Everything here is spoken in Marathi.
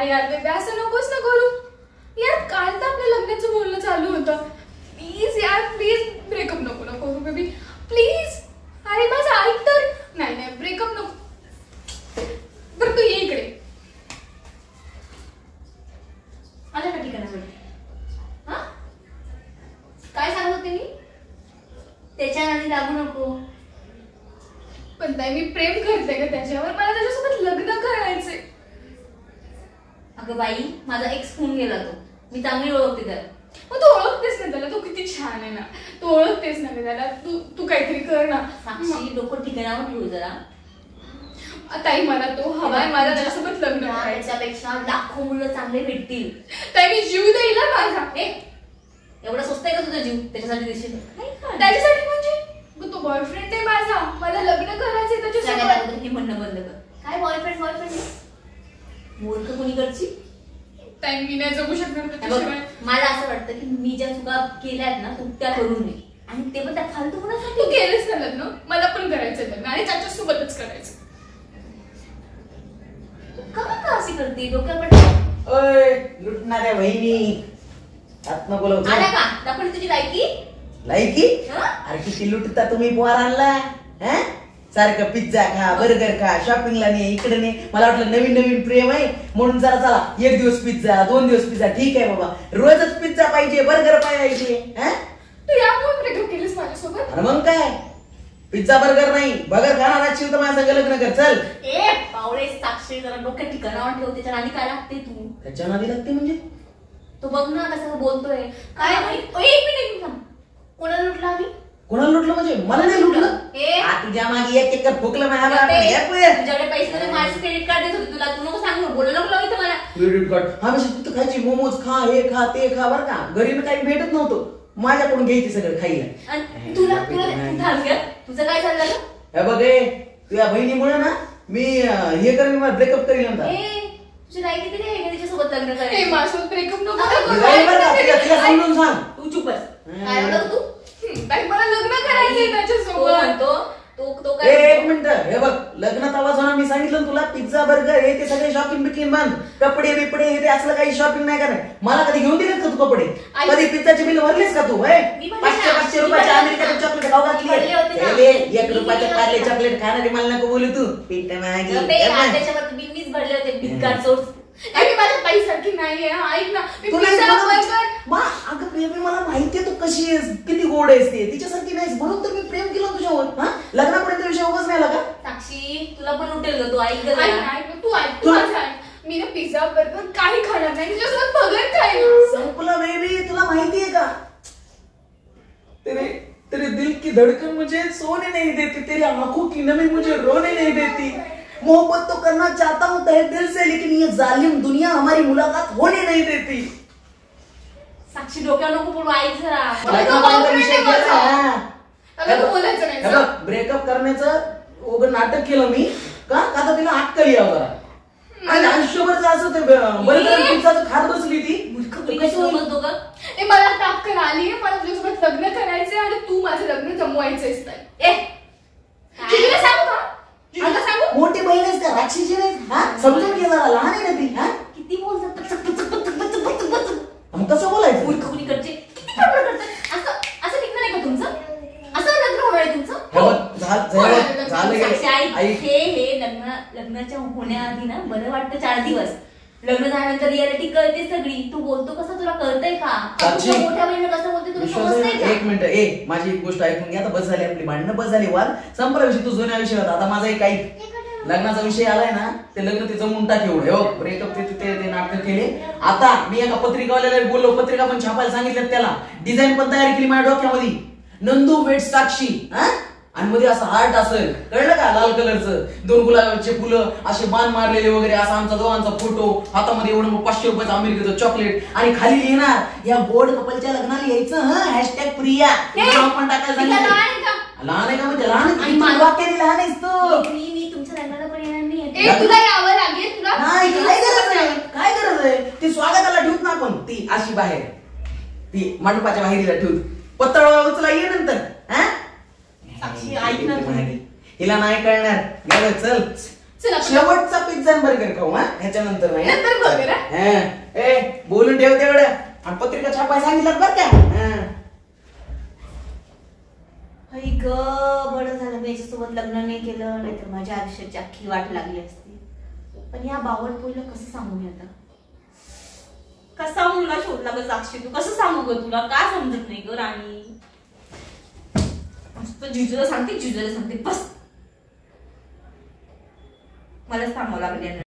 अरे यार बेबी असं नकोस ना करू. यार काल तर आपल्या लग्नाचं बोलणं चालू होतं. प्लीज यार प्लीज ब्रेकअप नको ना करू बेबी. प्लीज अरे माझं ऐक तर. नाही नाही ब्रेकअप नको. बरं तू ये इकडे. आलं का ठिकाणावर हा? काय सांगत होते मी? त्याच्या नादी लागू नको. पण ताई मी प्रेम करते का त्याच्यावर? मला त्याच्यासोबत लग्न अगं बाई माझा एक्स होऊन गेला तो. मी चांगली ओळखते त्याला. मग तू ओळखतेस ना त्याला तो किती छान आहे ना. तू ओळखतेस ना त्याला. तू तू काहीतरी कर ना. साक्षी डोकं ठिकाणावर ठेवू जरा. ताई मला तो हवाय मला त्याच्यासोबत लग्न करायचं. त्याच्यापेक्षा लाखो मुलं चांगले भेटतील. ताई मी जीव देईल ना माझा. ए एवढा स्वस्त आहे का तुझा जीव? त्याच्यासाठी देशील. का? त्याच्यासाठी म्हणजे? मग तो बॉयफ्रेंड आहे माझा. मला लग्न त्याच्यासोबत. अगोदर हे म्हणणं बंद कर. काय बॉयफ्रेंड बॉयफ्रेंड मूर्ख कोणी करची? ताई मी नाही जगू शकणार त्याच्याशिवाय. मला असं वाटतं की मी ज्या चुका केल्यात ना तू त्या करू नये. आणि ते पण त्या फालतू तू कोणासाठी केलंच ना? लग्न मला पण करायचंय लग्न आणि त्याच्यासोबतच करायचं तू का का अशी करते? डोक्यावर पडते. ओय लुटणाऱ्या बहिणी आत नको लवकर. आला का? दाखवली तुझी लायकी? लायकी? हं? अरे किती लुटता तुम्ही पोरांना हं? सारखं पिझ्झा खा बर्गर खा शॉपिंगला ने इकडे ने मला वाटलं नवीन नवीन प्रेम आहे. म्हणून जरा चला एक दिवस पिझ्झा दोन दिवस पिझ्झा ठीक आहे बाबा. रोजच पिझ्झा पाहिजे बर्गर पाहिजे हं? अरे मग काय? पिझ्झा बर्गर नाही. बर्गर खाणार असशील तर माझ्या संग लग्न कर. चल. ए पावळे साक्षी जरा डोक्यात ठिकाणावर ठेव त्याच्या आणि काय लागते तू? त्याच्या नादी लागते म्हणजे? तो बघ ना कसं बोलतोय. काय एक मिनिट एक मिनिट थांब. कोणाला लुटला आम्ही कोणाला लुटलं म्हणजे? मला नाही लुटलं. ए. आ, तुझ्या मागे एक एकर फुकलं माझ्या. तुझ्याकडे पैसे होते माझे क्रेडिट कार्ड देत होते. तुला तू नको सांगू. बोलू नको लावू इथं मला. क्रेडिट कार्ड हा म्हणजे तिथं खायची. मोमोज खा हे खा ते खा बरं का? घरी ना काही भेटत नव्हतं. माझ्याकडून घ्यायची सगळं खायला. आणि तुला तुला तू थांब गं. तुझं काय चाललं गं? हे बघ ए, तुझ्या बहिणीमुळे ना मी अं, हे करेन ब्रेकअप करीन नंतर ए तुझी लायकी तरी आहे का तिच्यासोबत लग्न हे करायचं माझ्यासोबत ब्रेकअप नको अरे, ना मी करू. जाईन बरं का, तिला- तिला समजून सांग. तू चुप बस. काय म्हणत तू? ताई मला लग्न करायचंय तो त्याच्यासोबत. म्हणतो तो तो ए, काय एक मिनिट हे बघ लग्नात आवाज होणार. मी सांगितलं ना तुला पिझ्झा बर्गर हे ते सगळे शॉपिंग बिकिंग बंद. कपडे बिपडे हे ते असलं काही शॉपिंग नाही कराय मला कधी घेऊन दिलेत का तू कपडे? आई- कधी पिझ्झाचे बिल भरलेस का तू होय? मी भरले पाचशे ना. पाचशे मी रुपयाचे भरले. चॉकलेट खाऊ मी भरले होते ना. घातले एक मी रुपयाचे भरले पार्ले होते. ना. चॉकलेट खाणारी मला नको बोलू तू. पीठ मागी. गप्पे, आज त्याच्यावर बिल मीच भरले होते सोड अरे माझ्या ताईसारखी नाहीये? हा, ऐक ना. मी तू नाही पिझ्झा. बर्गर मा, अगं प्रेमी मला माहितीये तू कशी आहेस. किती गोड आहेस ते. तिच्यासारखी नाहीस. म्हणून तर मी प्रेम केलं तुझ्यावर. हा? लग्नापर्यंत विषय उगाच नाही का? साक्षी तुला पण उठेल ग. तू ऐक ग ऐक जरा. ना, ऐक ना, तू ऐक. तू तुला- माझं ऐक. मी ना पिझ्झा बर्गर काही खाणार नाही. तुझ्यासोबत बगर खाईल संपला बेबी तुला माहितीये का? तेरे तेरे दिल की धड़कन मुझे सोने नहीं देती. तेरी आंखों की नमी मुझे रोने नहीं देती. मोहब्बत तो करना चाहता हूँ तहे दिल से लेकिन ये जालिम दुनिया हमारी मुलाकात होने नहीं देती। साक्षी डोक्यावर नको बोलू ऐक जरा. ब्रेकअप करण्याचं उगं नाटक केलं मी. का? का तर तिला अक्कल यावं जरा आणि आयुष्यभरचं असं ते बरं पिझ्झाचं खात बसली ती. तर मला अक्कल आली मला तुझ्यासोबत लग्न करायचंय आणि तू माझं लग्न जमवायचंयस ताई ए तुला सांगू का आता सांगू मोठी बहीण आहेस का राक्षसी नाहीस हा समजून घे जरा लहान आहे ना ती हा किती बोलतात पचक, पचक, पचक, पचक, पचक, पचक. मग कसं बोलायचं मूर्ख मुलीकडचे किती बडबड करतात असं असं निघणार आहे का तुमचं असं लग्न होणार आहे तुमचं हे बघ, झा- झालं झालं ऐक. हे हे लग्न लग्नाच्या होण्याआधी ना बरं वाटतं चार दिवस. लग्न झाल्यानंतर रियालिटी कळते सगळी. तू बोलतो कसं तुला कळतंय का? तुझ्या मोठ्या बहिणीला कसं बोलते? तुला विश्वास समजतंय आहे? का? एक मिनिट ए माझी एक गोष्ट ऐकून घ्या आता बस झाली आपली भांडणं बस झाली वाद. संपला विषय तू जुन्या विषय होता आता माझा एक ऐक. लग्नाचा विषय आलाय ना ते लग्न ते जमून टाक एवढं हो ब्रेकअप ते ते ते नाटक केले. आता मी एका पत्रिकावाल्याला बोललो. पत्रिका पण छापायला सांगितलं त्याला. डिझाईन पण तयार केली माझ्या डोक्यामध्ये. नंदू वेट साक्षी हा? आणि मध्ये असं हार्ट असेल. कळलं का लाल कलरचं दोन गुलाबाचे फुलं असे बाण मारलेले वगैरे असा आमचा दोघांचा फोटो हातामध्ये एवढं मग पाचशे रुपयाचं अमेरिकेचं चॉकलेट आणि खाली लिहिणार या बोर्ड कपलच्या लग्नाला यायचं हा? हॅशटॅग प्रिया. पण टाकायला. लहान आहे का? म्हणजे लहान लहान आहेस तू. मी तुमच्या लग्नाला पण येणार नाही. ए तुला यावं लागेल तुला नाही काय गरज आहे? काय गरज आहे? ती स्वागताला ठेवत ना आपण. ती अशी बाहेर. ती मंडपाच्या बाहेरीला ठेवत. पत्तळ उचला ये नंतर? साक्षी, ऐक ना तू. हिला नाही कळणार. गेलं चल. चल आपण शेवटचा पिझ्झा आणि बर्गर खाऊ हा? ह्याच्यानंतर नाही नंतर burger, हा? ए बोलून ठेव तेवढं. आणि पत्रिका छापाय सांगितलं बरं का. हा. हई ग बरं झालं. मी याच्यासोबत लग्न नाही केलं नाहीतर माझ्या आयुष्याची अख्खी वाट लागली असती. पण या बावट पोरीला कसं सांगू मी आता? कसा मुलगा शोधला ग साक्षी? तू कसं सांगू ग तुला? का समजत नाही ग राणी? मस्त जिजूला सांगते जिजूला सांगते बस. मला थांबावं लागेल